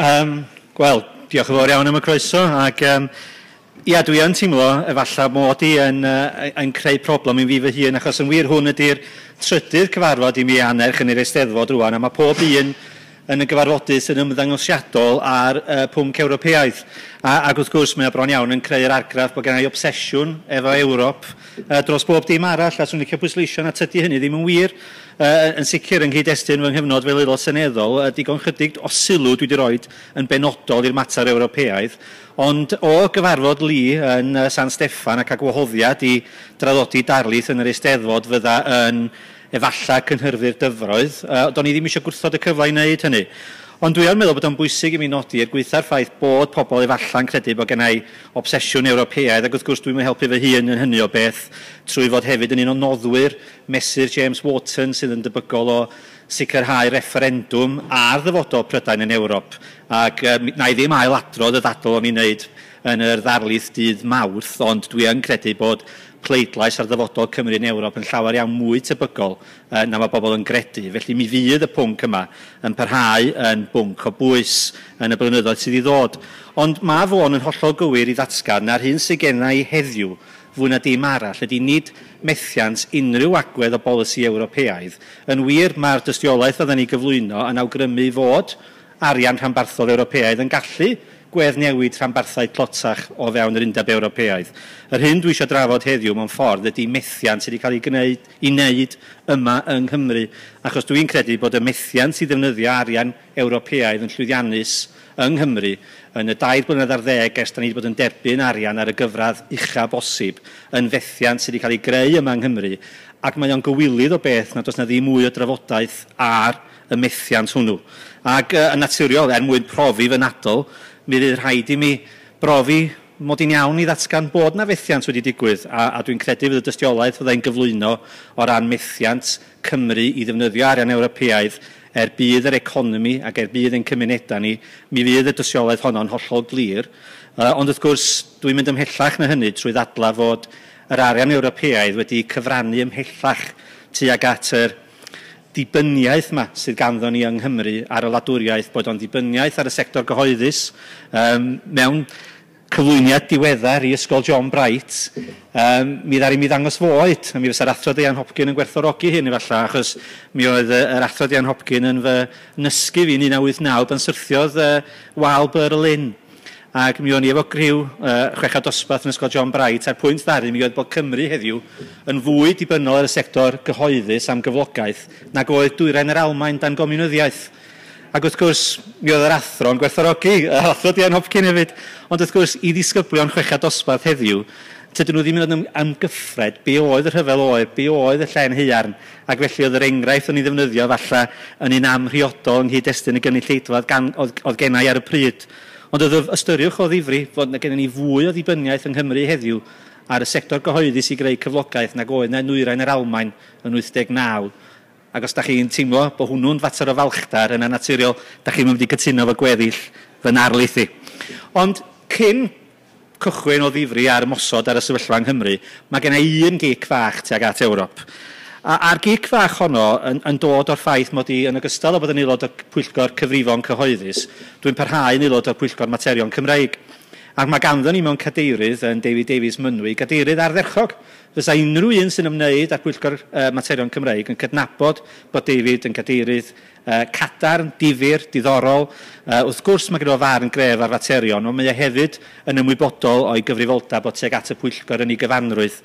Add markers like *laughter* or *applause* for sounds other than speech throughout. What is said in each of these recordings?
Um, Wel, diolch yn fawr iawn am y croeso. Ac, um, ia, dwi yn teimlo, efallai mod i yn, uh, yn creu problem i fi fy hun, achos yn wir hwn ydy'r trydydd cyfarfod i mi anerch yn yr Eisteddfod rwan, a mae pob un yn y gyfarfodydd sy'n ymddangosiadol ar uh, pwnc Ewropeaidd. A, ac wrth gwrs, mae o bron iawn yn creu'r argraff bod gennau obsesiwn efo Ewrop uh, dros bob dim arall, a swn i'n cael pwysleisio na tydi hynny ddim yn wir. Uh, yn sicr yn cyd-destun fy nghyfnod fel aelod seneddol, uh, digon chydig o sylw dwi wedi rhoi yn benodol i'r mater Ewropeaidd. Ond o gyfarfod li yn uh, San Steffan ac a gwahoddiad i draddodi darlith yn yr Eisteddfod fydda yn efallai cynhyrfu'r dyfroedd. Uh, do'n i ddim eisiau gwrthod y cyfle i wneud hynny. Ond dwi yn meddwl bod o'n bwysig i mi nodi er gweitha'r ffaith bod pobl efallai'n credu bod gennau obsesiwn Ewropeaidd ac wrth gwrs dwi'n helpu fy hun yn hynny o beth trwy fod hefyd yn un o noddwyr mesur James Wharton sydd yn debygol o sicrhau referendwm ar ddyfodol Prydain yn Ewrop ac um, na i ddim ailadrodd y ddadl o'n i'n wneud yn yr ddarlith dydd mawrth ond dwi yn credu bod pleidlais ar ddyfodol Cymru yn Ewrop yn llawer iawn mwy tebygol uh, na mae bobl yn gredu. Felly mi fydd y pwnc yma yn parhau yn bwnc o bwys yn y blynyddoedd sydd i ddod. Ond mae fo'n yn hollol gywir i ddatgan na'r hyn sydd gennau i heddiw fwy na dim arall ydy nid methiant unrhyw agwedd o bolisi Ewropeaidd. Yn wir mae'r dystiolaeth fydden ni gyflwyno yn awgrymu fod arian rhanbarthol Ewropeaidd yn gallu gwerthnewid rhanbarthau clotach o fewn yr undeb Ewropeaidd. Yr hyn dwi eisiau drafod heddiw mewn ffordd ydy methiant sydd wedi cael ei gwneud, i wneud yma yng Nghymru, achos dwi'n credu bod y methiant sydd ddefnyddio arian Ewropeaidd yn llwyddiannus yng Nghymru yn y dair blynedd ar ddeg ers da ni wedi bod yn derbyn arian ar y gyfradd ucha bosib yn fethiant sydd wedi cael ei greu yma yng Nghymru ac mae o'n gywilydd o beth nad oes na ddim mwy o drafodaeth ar y methiant hwnnw. Ac yn uh, naturiol, er mwyn profi fy nadol, mi fydd rhaid i mi brofi mod i'n iawn i ddatgan bod na fethiant wedi digwydd, a, a dwi'n credu fydd y dystiolaeth fyddai'n gyflwyno o ran methiant Cymru i ddefnyddio arian Ewropeaidd er bydd yr economi ac er bydd ein cymunedau ni, mi fydd y dystiolaeth honno'n hollol glir. Uh, ond wrth gwrs, dwi'n mynd ymhellach na hynny trwy ddadla fod yr arian Ewropeaidd wedi cyfrannu ymhellach tuag at yr dibyniaeth yma sydd ganddo ni yng Nghymru ar y ladwriaeth, bod o'n dibyniaeth ar y sector gyhoeddus um, mewn cyflwyniad diweddar i Ysgol John Bright, um, mi ddari mi ddangos fo oed, a mi fysa'r athro Deian Hopkin yn gwerthorogi hyn efallai, achos mi oedd yr athro Deian Hopkin yn fy nysgu fi'n 1989 pan syrthiodd uh, Wal Berlin. Ac mi o'n i efo griw uh, chwechad dosbarth yn ysgol John Bright a'r pwynt ddari mi oedd bod Cymru heddiw yn fwy dibynnol ar y sector gyhoeddus am gyflogaeth nag oedd dwyrain yr Almain dan gomunyddiaeth. Ac wrth gwrs, mi oedd yr athro'n gwerthorogi, yr athro *laughs* Dian Hopkin hefyd. Ond wrth gwrs, i ddisgyblion chwechad dosbarth heddiw, tydyn nhw ddim yn am, amgyffred be oedd y rhyfel oer, be oedd y llen hyarn, ac felly oedd yr enghraifft o'n i ddefnyddio falle yn un amhriodol yng nghyd-destun y gynulleidfa oedd, oedd gennau ar y pryd. Ond oedd ystyriwch o ddifri fod na gen ni fwy o ddibyniaeth yng Nghymru heddiw ar y sector gyhoeddus i greu cyflogaeth nag oedd na nwyrain yr Almain yn 89. Ac os da chi'n teimlo bod hwnnw'n fater o falchdar yna naturiol, da chi'n mynd i cytuno fo gweddill fy narlithu. Ond cyn cychwyn o ddifri ar mosod ar y sefyllfa yng Nghymru, mae gen i un gic fach tuag at Ewrop. A, A'r gig fach honno yn, yn dod o'r ffaith mod i yn ogystal o bod yn aelod o pwyllgor cyfrifon cyhoeddus, dwi'n parhau yn aelod o pwyllgor materion Cymreig. Ac mae ganddo ni mewn cadeirydd yn David Davies Mynwy, cadeirydd ardderchog. Fysa unrhyw un sy'n ymwneud â gwyllgor uh, materion Cymreig yn cydnabod bod David yn cadeirydd uh, cadarn, difyr, diddorol. Uh, wrth gwrs mae gyda yn gref ar faterion, ond mae e hefyd yn ymwybodol o'i gyfrifolta o tuag at y pwyllgor yn ei gyfanrwydd.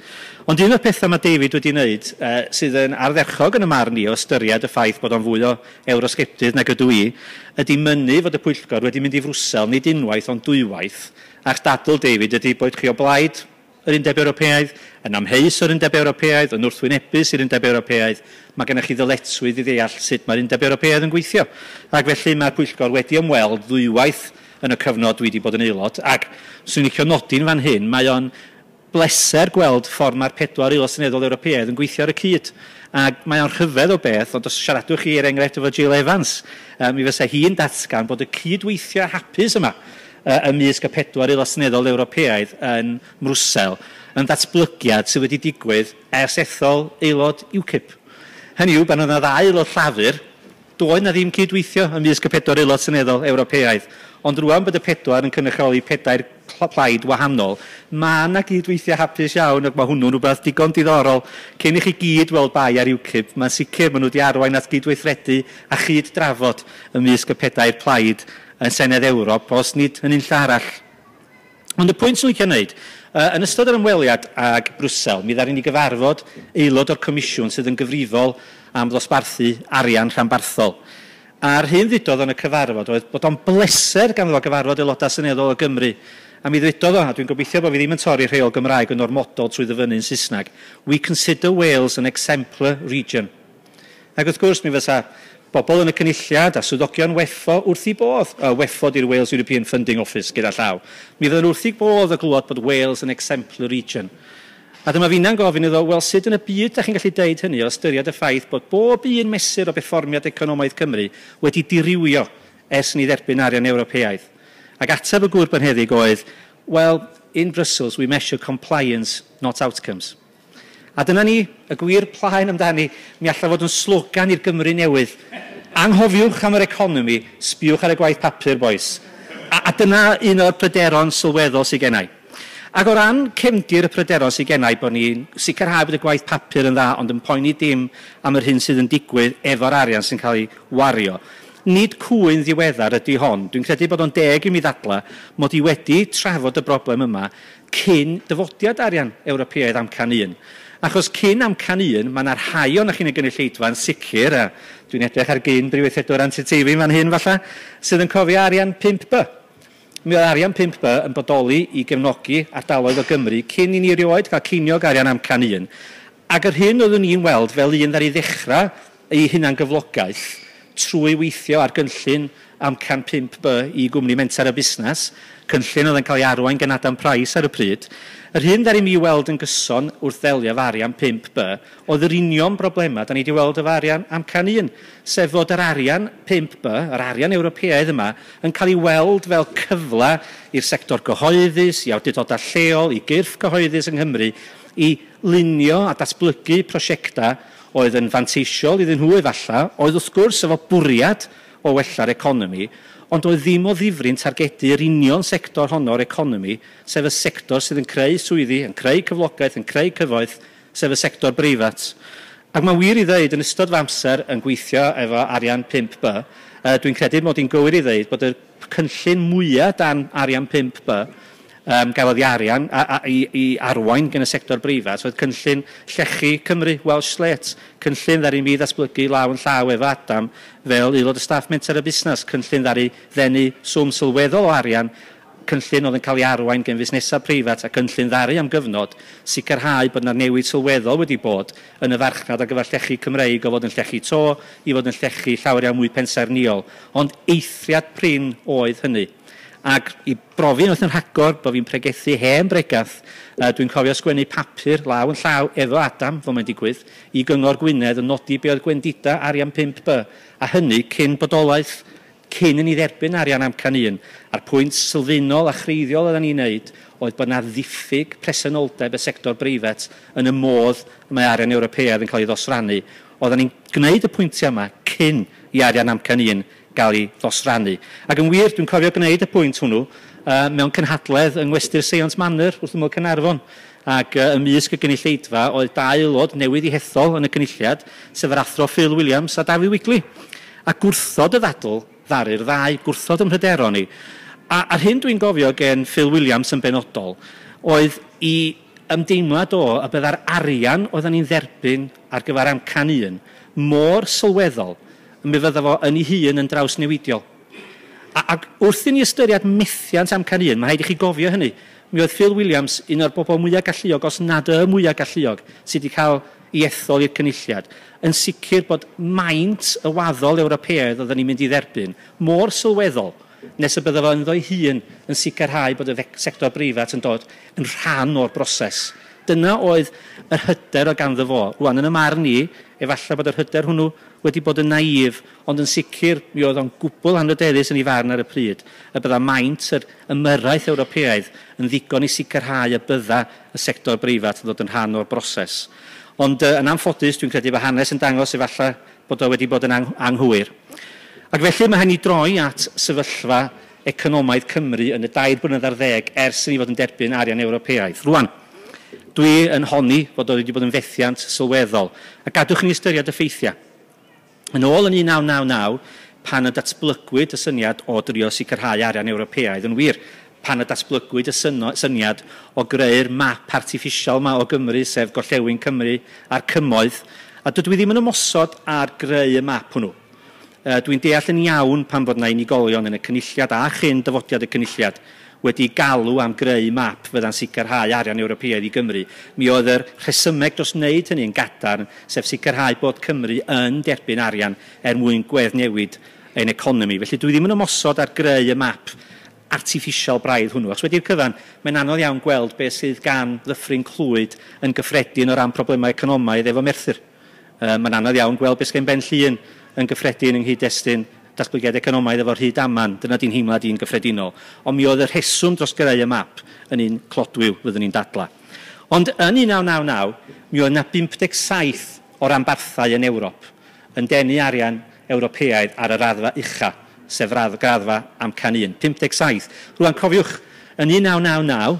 Ond un o'r pethau mae David wedi wneud uh, sydd yn ardderchog yn y marn i o ystyried y ffaith bod o'n fwy o eurosgeptydd nag ydw i, ydy mynnu fod y pwyllgor wedi mynd i frwsel nid unwaith ond dwywaith A'ch dadl David ydy bod chi o blaid yr undeb Ewropeaidd, yn amheus o'r undeb Ewropeaidd, yn wrthwynebus i'r undeb Ewropeaidd. Mae gennych chi ddyletswydd i ddeall sut mae'r undeb Ewropeaidd yn gweithio. Ac felly mae'r pwyllgor wedi ymweld ddwywaith yn y cyfnod dwi wedi bod yn aelod. Ac swn i'n licio nodi'n fan hyn, mae o'n bleser gweld ffordd mae'r pedwar aelod seneddol Ewropeaidd yn gweithio ar y cyd. Ac mae o'n rhyfedd o beth, ond os siaradwch chi er enghraifft efo Jill Evans, mi fysa hi'n datgan bod y cydweithio hapus yma uh, ymysg y pedwar aelod seneddol Ewropeaidd yn Mrwsel yn datblygiad sydd wedi digwydd ers ethol aelod UKIP. Hynny yw, pan yna ddau aelod llafur, doedd na ddim cydweithio ymysg y pedwar aelod seneddol Ewropeaidd. Ond rwan bod y pedwar yn cynrychioli pedair plaid wahanol, mae yna gydweithio hapus iawn ac mae hwnnw'n rhywbeth digon diddorol. Cyn i chi gyd weld bai ar UKIP, mae'n sicr maen nhw wedi arwain at gydweithredu a chyd drafod ymysg y pedair plaid yn Senedd Ewrop os nid yn unlla arall. Ond y pwynt sy'n licio wneud, uh, yn ystod yr ymweliad ag Brwsel, mi ddaren ni gyfarfod aelod o'r Comisiwn sydd yn gyfrifol am ddosbarthu arian rhanbarthol. A'r hyn ddudodd yn y cyfarfod oedd bod o'n bleser gan ddod gyfarfod aelodau seneddol o Gymru. A mi ddwedodd o, a dwi'n gobeithio bod fi ddim yn torri rheol Gymraeg yn ormodol trwy ddyfynu'n Saesneg. We consider Wales an exemplar region. Ac wrth gwrs mi fysa bobl yn y cynulliad a swyddogion weffo wrth i bodd, uh, weffo di'r Wales European Funding Office gyda llaw. Mi fydden wrth i bodd y glwad bod Wales yn exemplar region. A dyma fi'n gofyn iddo, wel, sut yn y byd ydych chi'n gallu deud hynny o ystyried y ffaith bod bob un mesur o befformiad economaidd Cymru wedi dirywio ers ni dderbyn arian Ewropeaidd? Ac ateb y gwrban heddig oedd, well, in Brussels we measure compliance, not outcomes. A dyna ni, y gwir plaen amdani, mi allaf fod yn slogan i'r Gymru newydd. Anghofiwch am yr economi, sbiwch ar y gwaith papur, boes. A, a dyna un o'r pryderon sylweddol sydd gennau. Ac o ran cefndir y pryderon sydd gennau bod ni'n sicrhau bod y gwaith papur yn dda, ond yn poeni dim am yr hyn sydd yn digwydd efo'r arian sy'n cael ei wario. Nid cwyn ddiweddar ydy hon. Dwi'n credu bod o'n deg i mi ddadla mod i wedi trafod y broblem yma cyn dyfodiad arian Ewropeaidd amcan un. Achos cyn amcan un, mae yna rhai o'n chi'n y gynulleidfa'n sicr, a dwi'n edrych ar gyn briwethedwr antiteifi fan hyn falle, sydd yn cofio arian 5B. Mi oedd arian 5B yn bodoli i gefnogi ardaloedd o Gymru cyn i ni erioed cael ceiniog arian amcan un. Ac yr hyn oeddwn ni'n weld fel un ddari ddechrau ei hunan gyflogaeth, trwy weithio ar gynllun am 105B i gwmni mentar y busnes, cynllun oedd yn cael ei arwain gan Adam Price ar y pryd, yr hyn ddaru mi weld yn gyson wrth ddelio efo arian 5B, oedd yr union broblemau da ni wedi weld efo arian am can un, sef fod yr arian 5B, yr arian Ewropeaidd yma, yn cael ei weld fel cyfle i'r sector gyhoeddus, i awdurdodau lleol, i gyrff gyhoeddus yng Nghymru, i lunio a datblygu prosiectau oedd yn fanteisiol iddyn nhw efallai, oedd wrth gwrs efo bwriad o wella'r economi, ond oedd ddim o ddifrin targedu'r union sector honno'r economi, sef y sector sydd yn creu swyddi, yn creu cyflogaeth, yn creu cyfoeth, sef y sector breifat. Ac mae wir i ddweud yn ystod fy amser yn gweithio efo arian 5B, dwi'n credu mod i'n gywir i ddweud bod y cynllun mwyaf dan arian 5B um, gafodd i arian a, a, i, i arwain gen y sector breifat, oedd cynllun llechu Cymru, Welsh Slate, cynllun ddari mi ddatblygu law yn llaw efo Adam fel aelod y staff menter y busnes, cynllun ddari ddenu swm sylweddol o arian cynllun oedd yn cael ei arwain gen fusnesau preifat a cynllun ddari am gyfnod, sicrhau bod yna newid sylweddol wedi bod yn y farchnad ar gyfer llechu Cymreig o fod yn llechu to i fod yn llechu llawer iawn mwy pensaerniol. Ond eithriad prin oedd hynny. Ac i brofi wrth yn rhagor bod fi'n pregethu hen bregath, uh, dwi'n cofio sgwennu papur law yn llaw efo Adam, fo mae'n digwydd, i gyngor Gwynedd yn nodi be oedd gwendida arian 5B, a hynny cyn bodolaeth cyn yn ei dderbyn arian amcan un. A'r pwynt sylfaenol a chreiddiol oedden ni'n neud oedd bod yna ddiffyg presenoldeb y sector breifat yn y modd mae arian Ewropeaidd yn cael ei ddosrannu. Oedden ni'n gwneud y pwyntiau yma cyn i arian amcan un gael ei ddosrannu. Ac yn wir, dwi'n cofio gwneud y pwynt hwnnw uh, mewn cynhadledd yng Ngwestur Seons Manor wrth ymwyl Cynarfon. Ac uh, ymysg y gynulleidfa oedd dau aelod newydd i hethol yn y cynulliad, sef yr athro Phil Williams a David Wigley. A gwrthod y ddadl ddaru'r ddau, gwrthod ym mhrydero ni. A, a'r hyn dwi'n gofio gen Phil Williams yn benodol, oedd i ymdeimlad o y byddai'r arian oedden ni'n dderbyn ar gyfer amcan un mor sylweddol mi fydda fo yn ei hun yn draws newidiol. A, ac wrth i ni ystyried methiant am can un, mae rhaid i chi gofio hynny, mi oedd Phil Williams un o'r bobl mwyaf galluog, os nad y mwyaf galluog, sydd wedi cael ei ethol i'r cynulliad, yn sicr bod maint y waddol Ewropeaidd oedden ni'n mynd i dderbyn, mor sylweddol, nes y bydda fo ynddo ei hun yn sicrhau bod y sector breifat yn dod yn rhan o'r broses. Dyna oedd yr hyder o ganddo fo. Rwan, yn y marn ni, efallai bod yr hyder hwnnw wedi bod yn naif, ond yn sicr mi oedd o'n gwbl anoderus yn ei farn ar y pryd, y bydda maint yr ymyrraeth Ewropeaidd yn ddigon i sicrhau y bydda y sector breifat yn dod yn rhan o'r broses. Ond uh, yn anffodus, dwi'n credu bod hanes yn dangos efallai bod o wedi bod yn ang anghywir. Ac felly mae hynny droi at sefyllfa economaidd Cymru yn y dair blynedd ar ddeg ers i ni fod yn derbyn arian Ewropeaidd. Rwan, dwi yn honni fod oedd wedi bod yn fethiant sylweddol. A gadwch ni ystyried y ffeithiau. Yn ôl yn 1999, pan y datblygwyd y syniad o drio sicrhau arian Ewropeaidd yn wir, pan y datblygwyd y syniad o greu'r map artificial yma o Gymru, sef Gorllewin Cymru a'r Cymoedd, a dydw i ddim yn ymosod ar greu y map hwnnw. Dwi'n deall yn iawn pan fod yna unigolion yn y cynulliad a chyn dyfodiad y cynulliad wedi galw am greu map fydda'n sicrhau arian Ewropeaidd i Gymru. Mi oedd yr rhesymeg dros wneud hynny'n gadarn, sef sicrhau bod Cymru yn derbyn arian er mwyn gweddnewid ein economi. Felly dwi ddim yn ymosod ar greu y map artificial braidd hwnnw. Os wedi'r cyfan, mae'n anodd iawn gweld beth sydd gan ddyffryn clwyd yn gyffredin o ran problemau economaidd efo Merthyr. E, mae'n anodd iawn gweld beth sy'n ben llun yn gyffredin yng nghyd-destun datblygiad economaidd efo'r hyd aman. Dyna di'n heimlad i'n gyffredinol. Ond mi oedd y rheswm dros gyrraedd y map yn un clodwyw fyddwn ni'n dadla. Ond yn 1999, mi oedd yna 57 o'r ambarthau yn Ewrop yn denu arian Ewropeaidd ar y raddfa ucha, sef raddfa graddfa amcan 1, 57. Rwan cofiwch, yn 1999,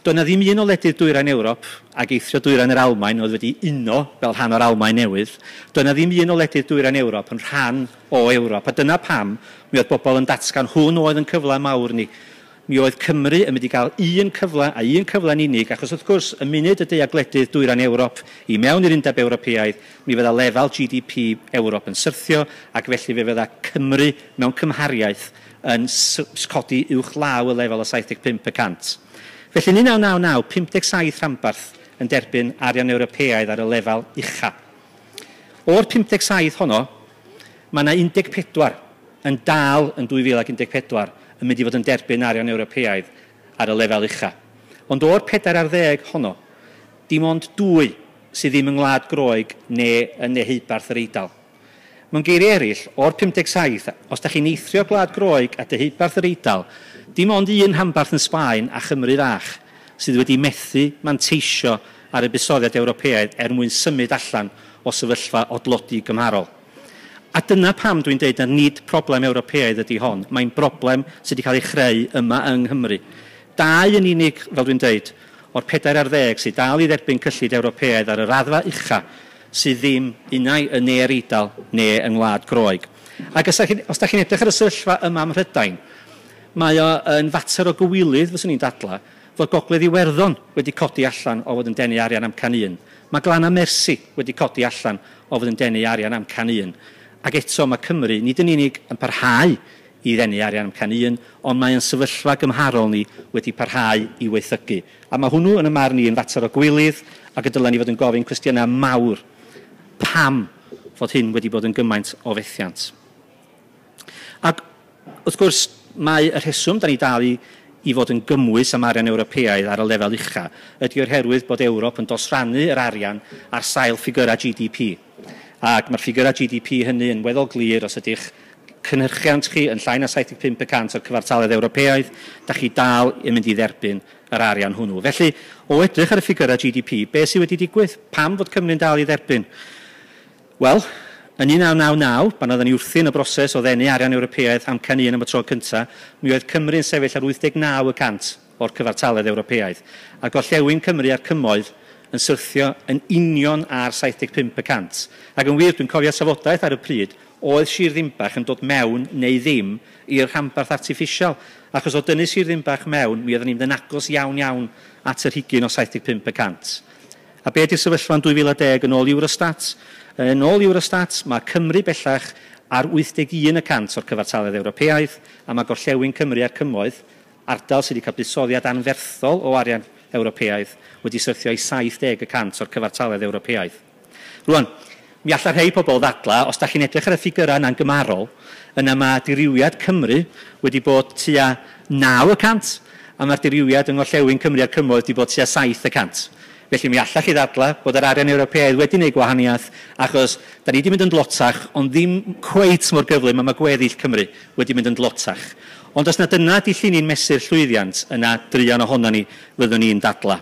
Doedd yna ddim un o ledydd dwyrain Ewrop a geithio dwyrain yr Almain oedd wedi uno fel rhan o'r Almain newydd. Doedd yna ddim un o ledydd dwyrain Ewrop yn rhan o Ewrop. A dyna pam mi oedd bobl yn datgan hwn oedd yn cyfle mawr ni. Mi oedd Cymru yn mynd i gael un cyfle a un cyfle yn unig, achos wrth gwrs y munud y deagledydd dwyrain Ewrop i mewn i'r undeb Ewropeaidd, mi fydda lefel GDP Ewrop yn syrthio ac felly fe fydda Cymru mewn cymhariaeth yn codi uwch law y lefel o 75%. Felly, 1999, 57 rhanbarth yn derbyn arian Ewropeaidd ar y lefel ucha. O'r 57 honno, mae yna 14 yn dal yn 2014 yn mynd i fod yn derbyn arian Ewropeaidd ar y lefel ucha. Ond o'r 40 honno, dim ond dwy sydd ddim yng Ngwlad Groeg neu yn neheubarth yr Eidal. Mewn geiriau eraill, o'r 57, os da chi'n eithrio Gwlad Groeg a deheubarth yr Eidal, dim ond un hambarth yn Sbaen a Chymru fach sydd wedi methu manteisio ar y busoddiad Ewropeaidd er mwyn symud allan o sefyllfa odlodi gymharol. A dyna pam dwi'n dweud na nid problem Ewropeaidd ydy hon. Mae'n broblem sydd wedi cael ei chreu yma yng Nghymru. Dau yn unig, fel dwi'n dweud, o'r 40 sydd dal i dderbyn cyllid Ewropeaidd ar y raddfa ucha sydd ddim unau yn ne'r Eidal neu yng Ngwlad Groeg. Ac os da chi'n edrych ar y sefyllfa yma ym Mhrydain, mae o yn fater o gywilydd, fyswn i'n dadla, fod gogledd Iwerddon wedi codi allan o fod yn denu arian am can un. Mae Glana Mersi wedi codi allan o fod yn denu arian am can un. Ac eto mae Cymru nid yn unig yn parhau i ddenu arian am can un, ond mae'n sefyllfa gymharol ni wedi parhau i weithygu. A mae hwnnw yn y marn i yn fater o gwylydd, ac y dylen ni fod yn gofyn cwestiynau mawr pam fod hyn wedi bod yn gymaint o fethiant. Ac wrth gwrs, mae y rheswm da ni dal i, i fod yn gymwys am arian Ewropeaidd ar y lefel ucha ydy o'r herwydd bod Ewrop yn dosrannu yr arian ar sail ffigurau GDP. Ac mae'r ffigurau GDP hynny yn weddol glir os ydych cynhyrchiant chi yn llai na 75% o'r cyfartaledd Ewropeaidd, da chi dal yn mynd i dderbyn yr arian hwnnw. Felly, o edrych ar y ffigurau GDP, beth sydd wedi digwydd? Pam fod Cymru'n dal i dderbyn? Wel, yn 1999, pan oedden ni wrthi'n y broses o ddenu arian Ewropeaidd am can un am y tro cyntaf, mi oedd Cymru'n sefyll ar 89% o'r cyfartaledd Ewropeaidd, a gollewin Cymru a'r cymoedd yn syrthio yn union ar 75%. Ac yn wir, dwi'n cofio safodaeth ar y pryd, oedd Sir Ddimbach yn dod mewn neu ddim i'r rhambarth artiffisial. Achos o dynnu Sir Ddimbach mewn, mi oedden ni'n mynd yn agos iawn iawn at yr higyn o 75%. A be ydy'r sefyllfa yn 2010 yn ôl Eurostat? Yn ôl Eurostat, mae Cymru bellach ar 81% o'r cyfartaledd Ewropeaidd, a mae gorllewin Cymru a'r cymoedd, ardal sydd wedi cael buddsoddiad anferthol o arian Ewropeaidd, wedi syrthio i 70% o'r cyfartaledd Ewropeaidd. Rwan, mi allar rhai pobl ddadla, os da chi'n edrych ar y ffigurau yna'n gymarol, yna mae diriwiad Cymru wedi bod tua 9% a mae'r diriwiad yng Ngorllewin Cymru a'r Cymoedd wedi bod tua 7%. Felly mi allach chi ddadla bod yr arian Ewropeaidd wedi gwneud gwahaniaeth achos da ni wedi mynd yn dlotach, ond ddim cweit mor gyflym a mae gweddill Cymru wedi mynd yn dlotach. Ond os na dyna di llun i'n mesur llwyddiant, yna drian ohono ni fyddwn ni'n dadla.